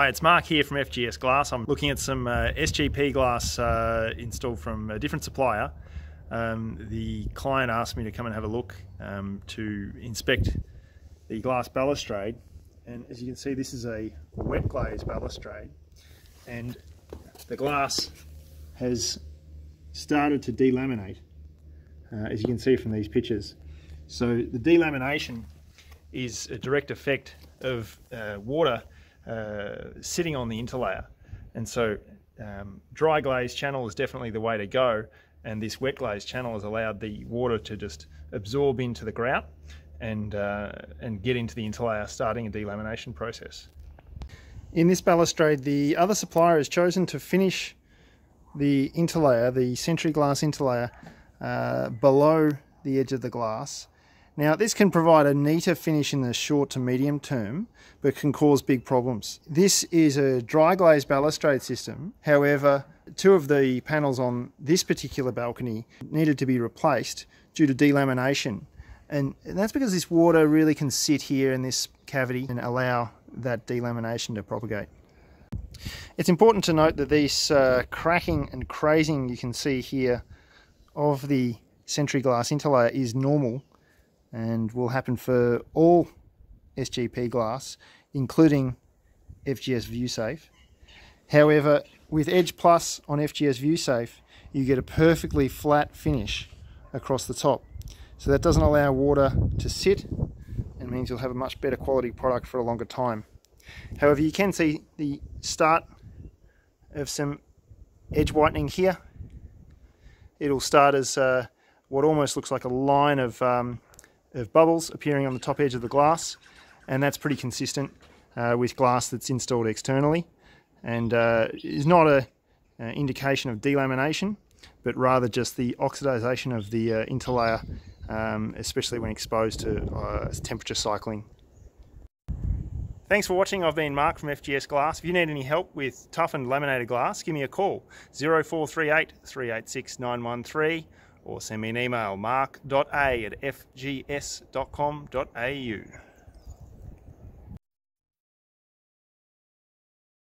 Hi, it's Mark here from FGS Glass. I'm looking at some uh, SGP glass uh, installed from a different supplier. Um, the client asked me to come and have a look um, to inspect the glass balustrade. And as you can see, this is a wet glaze balustrade. And the glass has started to delaminate, uh, as you can see from these pictures. So the delamination is a direct effect of uh, water uh, sitting on the interlayer. And so um, dry glaze channel is definitely the way to go. And this wet glaze channel has allowed the water to just absorb into the grout and, uh, and get into the interlayer, starting a delamination process. In this balustrade, the other supplier has chosen to finish the interlayer, the SentryGlas interlayer, uh, below the edge of the glass now this can provide a neater finish in the short to medium term, but can cause big problems. This is a dry glaze balustrade system. However, two of the panels on this particular balcony needed to be replaced due to delamination. And that's because this water really can sit here in this cavity and allow that delamination to propagate. It's important to note that this uh, cracking and crazing you can see here of the SentryGlas interlayer is normal and will happen for all SGP glass, including FGS ViewSafe. However, with Edge Plus on FGS ViewSafe, you get a perfectly flat finish across the top. So that doesn't allow water to sit and means you'll have a much better quality product for a longer time. However, you can see the start of some edge whitening here. It'll start as uh, what almost looks like a line of um, of bubbles appearing on the top edge of the glass and that's pretty consistent uh, with glass that's installed externally and uh, is not a uh, indication of delamination but rather just the oxidization of the uh, interlayer um, especially when exposed to uh, temperature cycling. Thanks for watching. I've been Mark from FGS Glass. If you need any help with toughened laminated glass, give me a call 0438 386 913 or send me an email mark.a at fgs.com.au.